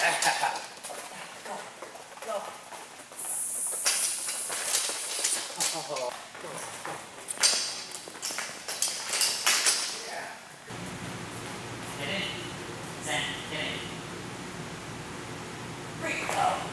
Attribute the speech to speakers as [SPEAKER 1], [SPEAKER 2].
[SPEAKER 1] go, go. Get in. Zen, get in. Bring it.